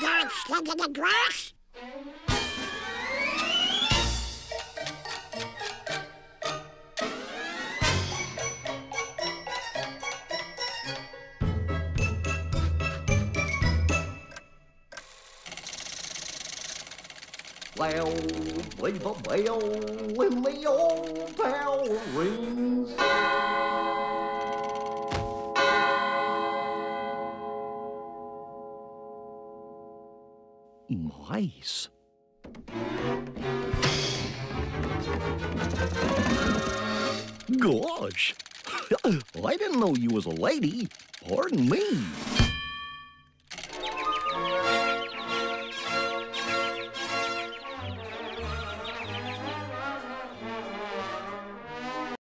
Don't stand in the grass. Well, a bell when the old rings. Mice. Gosh, I didn't know you was a lady. Pardon me.